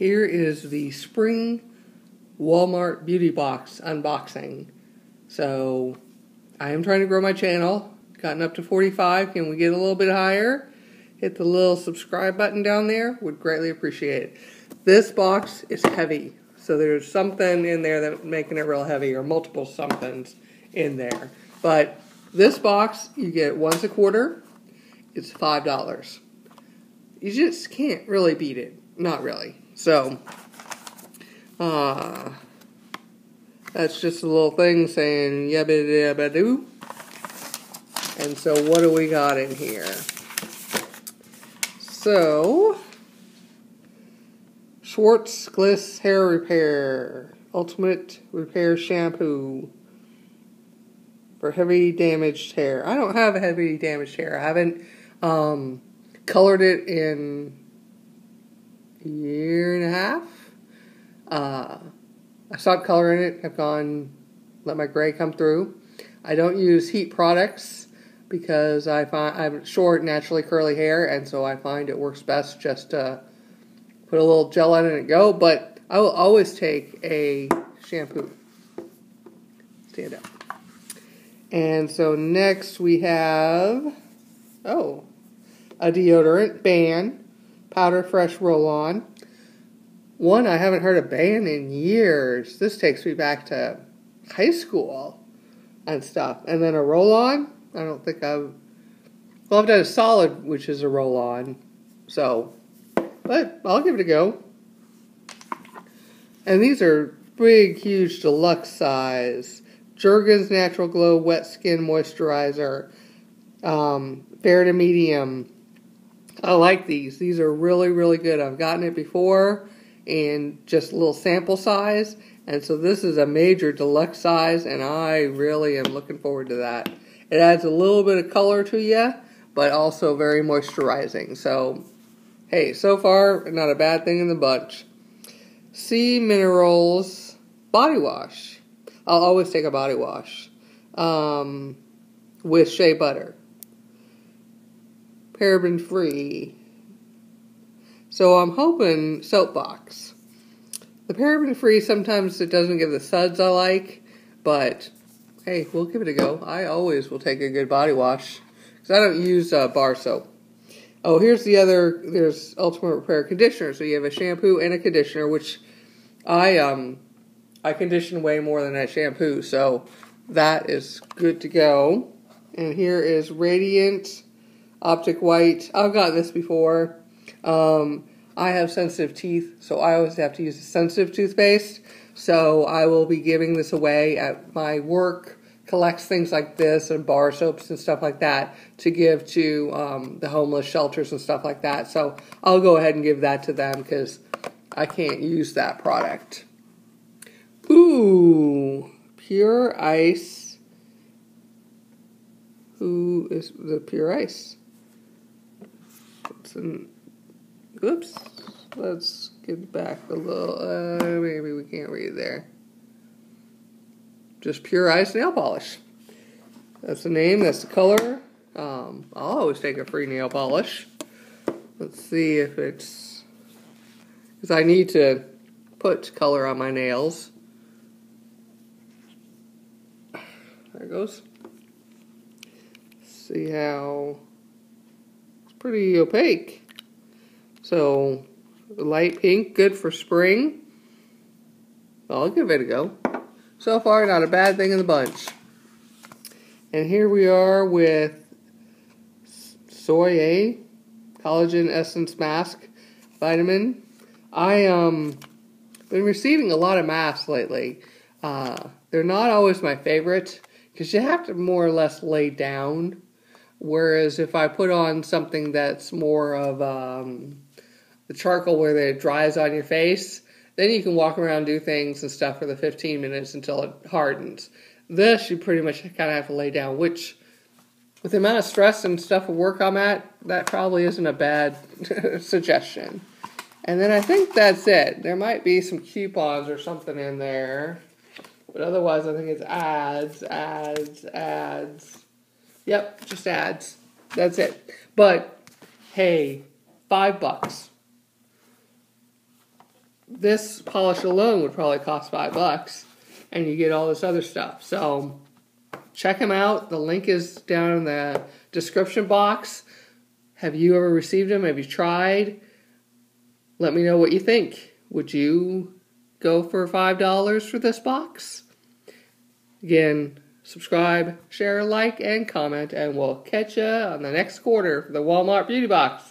Here is the spring Walmart beauty box unboxing. So, I am trying to grow my channel. Gotten up to 45. Can we get a little bit higher? Hit the little subscribe button down there. Would greatly appreciate it. This box is heavy. So there's something in there that's making it real heavy, or multiple somethings in there. But this box, you get once a quarter. It's five dollars. You just can't really beat it. Not really. So, uh, that's just a little thing saying yabba dabba doo. And so, what do we got in here? So, Schwartz Gliss Hair Repair Ultimate Repair Shampoo for heavy damaged hair. I don't have heavy damaged hair. I haven't um, colored it in year and a half. Uh, I stopped coloring it. I've gone, let my gray come through. I don't use heat products because I find I have short, naturally curly hair, and so I find it works best just to put a little gel on it and go. But I will always take a shampoo. Stand up. And so next we have, oh, a deodorant, Ban, Powder Fresh Roll-On. One I haven't heard of Ban in years. This takes me back to high school and stuff. And then a roll-on. I don't think I've, well, I've done a solid, which is a roll-on. So, but I'll give it a go. And these are big, huge, deluxe size. Jergens Natural Glow Wet Skin Moisturizer. Um, fair to medium. I like these. These are really, really good. I've gotten it before in just a little sample size. And so this is a major deluxe size, and I really am looking forward to that. It adds a little bit of color to you, but also very moisturizing. So, hey, so far, not a bad thing in the bunch. Sea Minerals Body Wash. I'll always take a body wash um, with shea butter. Paraben free. So I'm hoping soapbox. The paraben free sometimes it doesn't give the suds I like, but hey, we'll give it a go. I always will take a good body wash because I don't use uh, bar soap. Oh, here's the other. There's Ultimate Repair conditioner. So you have a shampoo and a conditioner, which I um I condition way more than I shampoo, so that is good to go. And here is Radiant Optic White. I've got this before. Um, I have sensitive teeth, so I always have to use a sensitive toothpaste. So I will be giving this away at my work. Collects things like this and bar soaps and stuff like that to give to um, the homeless shelters and stuff like that. So I'll go ahead and give that to them because I can't use that product. Ooh, pure ice. Who is the pure ice? Oops. Let's get back a little. Uh, maybe we can't read there. Just pure ice nail polish. That's the name. That's the color. Um, I'll always take a free nail polish. Let's see if it's because I need to put color on my nails. There it goes. See how pretty opaque. So light pink, good for spring. I'll give it a go. So far, not a bad thing in the bunch. And here we are with Soo AE Collagen Essence Mask Vitamin. I um been receiving a lot of masks lately. Uh, they're not always my favorite because you have to more or less lay down. Whereas if I put on something that's more of um, the charcoal where it dries on your face, then you can walk around, do things and stuff for the 15 minutes until it hardens. This, you pretty much kind of have to lay down, which, with the amount of stress and stuff of work I'm at, that probably isn't a bad suggestion. And then I think that's it. There might be some coupons or something in there. But otherwise, I think it's ads, ads, ads. Yep, just ads. That's it. But hey, five bucks. this polish alone would probably cost five bucks, and you get all this other stuff. So check them out. The link is down in the description box. Have you ever received them? Have you tried? Let me know what you think. Would you go for $5 for this box? Again, subscribe, share, like, and comment, and we'll catch you on the next quarter for the Walmart Beauty Box.